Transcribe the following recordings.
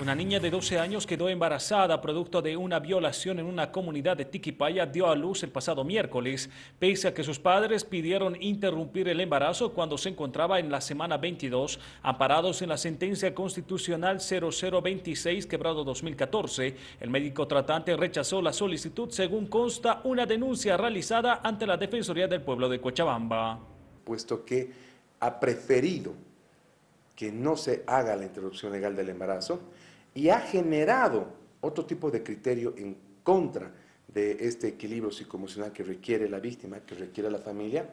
Una niña de 12 años quedó embarazada producto de una violación en una comunidad de Tiquipaya dio a luz el pasado miércoles, pese a que sus padres pidieron interrumpir el embarazo cuando se encontraba en la semana 22, amparados en la sentencia constitucional 0026 quebrado 2014. El médico tratante rechazó la solicitud según consta una denuncia realizada ante la Defensoría del Pueblo de Cochabamba. Puesto que ha preferido que no se haga la interrupción legal del embarazo y ha generado otro tipo de criterio en contra de este equilibrio psicoemocional que requiere la víctima, que requiere la familia,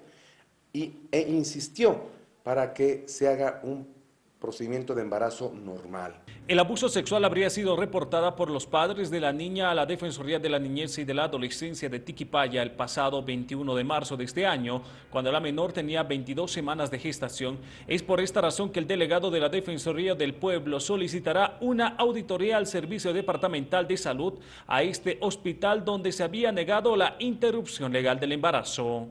y, e insistió para que se haga un procedimiento de embarazo normal. El abuso sexual habría sido reportada por los padres de la niña a la Defensoría de la Niñez y de la Adolescencia de Tiquipaya el pasado 21 de marzo de este año, cuando la menor tenía 22 semanas de gestación. Es por esta razón que el delegado de la Defensoría del Pueblo solicitará una auditoría al Servicio Departamental de Salud a este hospital donde se había negado la interrupción legal del embarazo.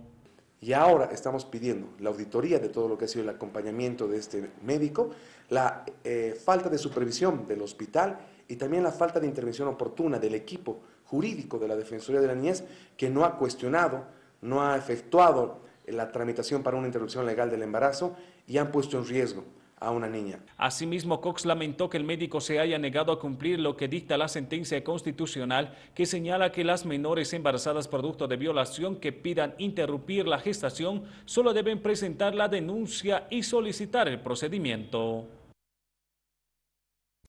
Y ahora estamos pidiendo la auditoría de todo lo que ha sido el acompañamiento de este médico, la eh, falta de supervisión del hospital y también la falta de intervención oportuna del equipo jurídico de la Defensoría de la Niñez que no ha cuestionado, no ha efectuado la tramitación para una interrupción legal del embarazo y han puesto en riesgo a una niña. Asimismo, Cox lamentó que el médico se haya negado a cumplir lo que dicta la sentencia constitucional que señala que las menores embarazadas producto de violación que pidan interrumpir la gestación solo deben presentar la denuncia y solicitar el procedimiento.